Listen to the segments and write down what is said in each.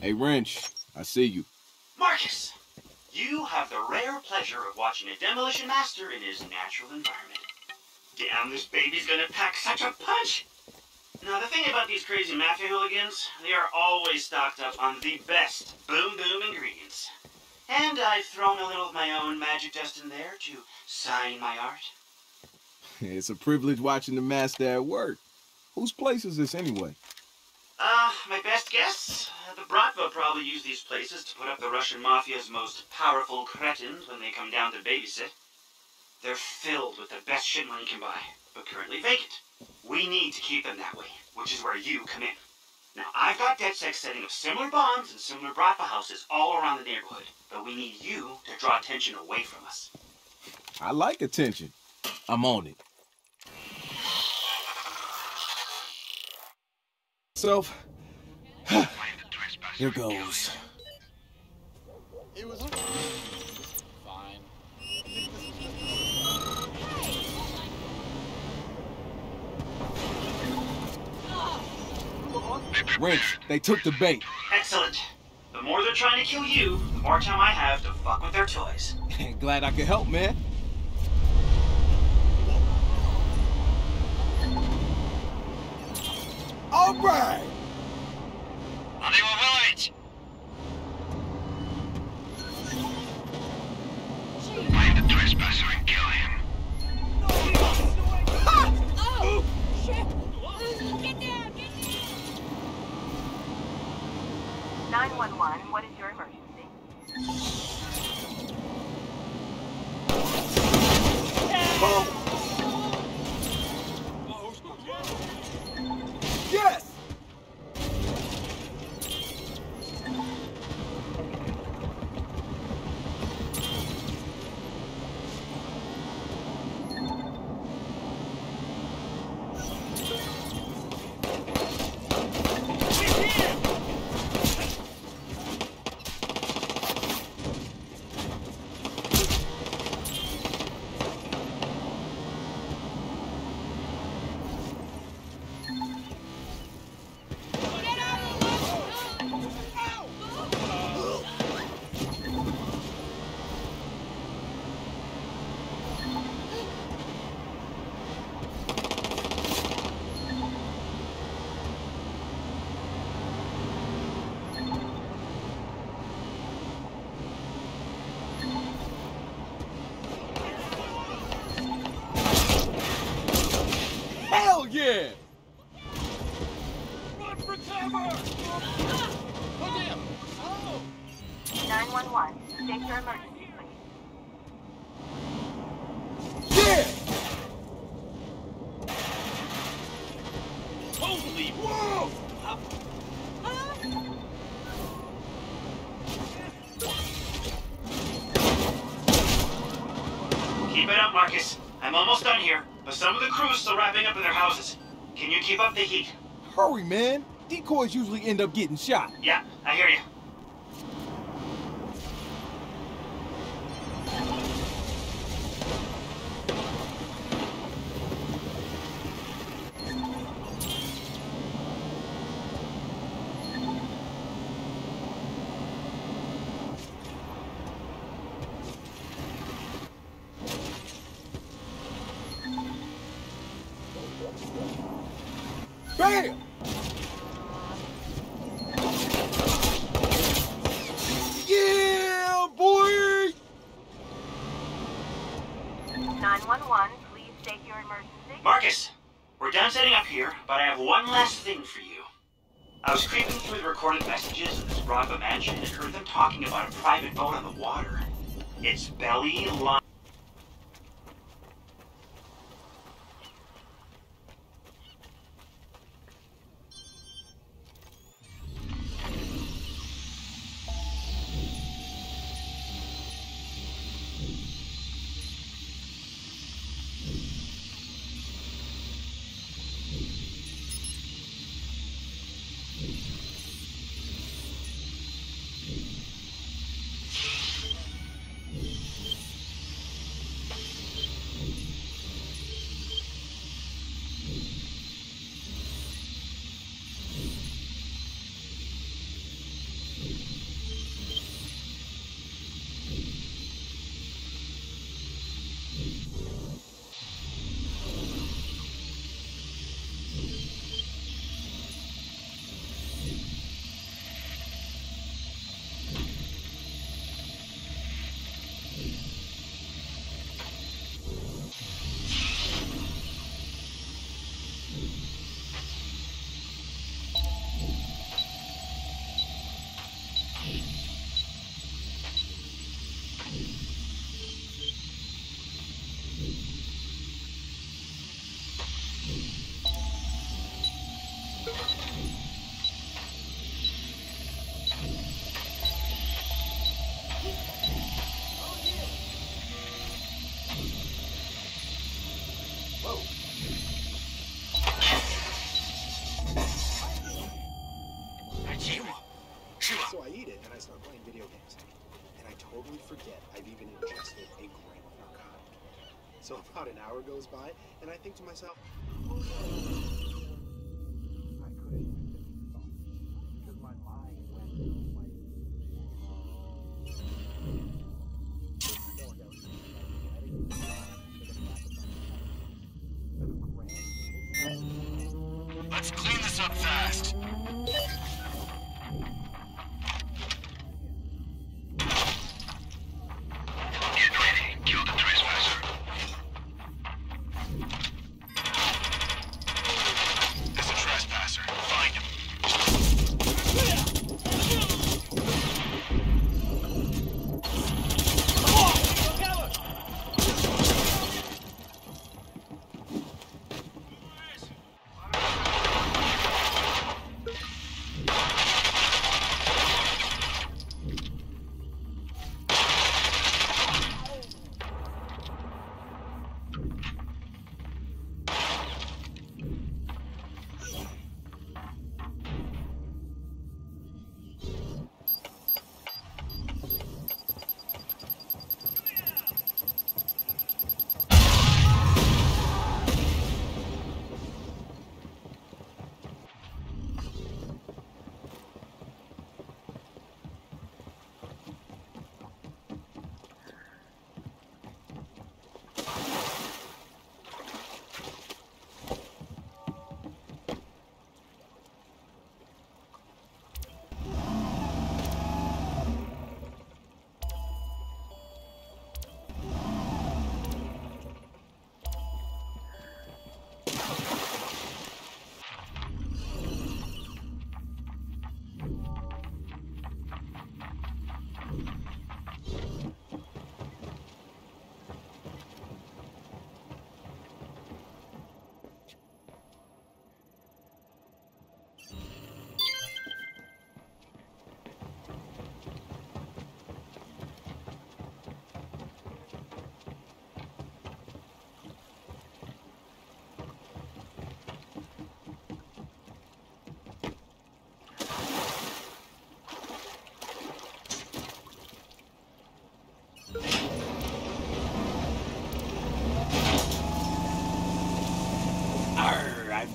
Hey, Wrench, I see you. Marcus, you have the rare pleasure of watching a demolition master in his natural environment. Damn, this baby's gonna pack such a punch! Now, the thing about these crazy mafia hooligans, they are always stocked up on the best boom boom ingredients. And I've thrown a little of my own magic dust in there to sign my art. It's a privilege watching the master at work. Whose place is this anyway? Guess? Uh, the Bratva probably use these places to put up the Russian Mafia's most powerful cretins when they come down to babysit. They're filled with the best shit money can buy, but currently vacant. We need to keep them that way, which is where you come in. Now, I've got DedSec setting up similar bombs and similar Bratva houses all around the neighborhood, but we need you to draw attention away from us. I like attention. I'm on it. Self. Here goes. It was fine. Wrench, they took the bait. Excellent. The more they're trying to kill you, the more time I have to fuck with their toys. Glad I could help, man. All right. 911, what is your emergency? State your emergency, please. Yeah! Holy whoa! Keep it up, Marcus. I'm almost done here, but some of the crew's still wrapping up in their houses. Can you keep up the heat? Hurry, man. Decoys usually end up getting shot. Yeah, I hear you. Bam! Yeah, boy! 911, please state your emergency. Marcus, we're done setting up here, but I have one last thing for you. I was creeping through the recorded messages in this Bratva mansion and heard them talking about a private boat on the water. It's belly line. So I eat it and I start playing video games. And I totally forget I've even ingested a gram of narcotic. So about an hour goes by and I think to myself, I could have used this thought because my mind went like I felt like I was heading to the back of my head. A gram Let's clean this up fast.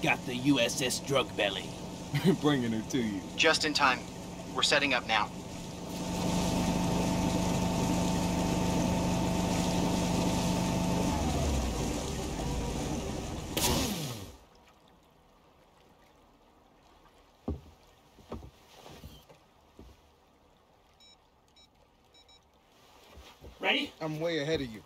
Got the USS Drug Belly. Bringing her to you. Just in time. We're setting up now. Ready? I'm way ahead of you.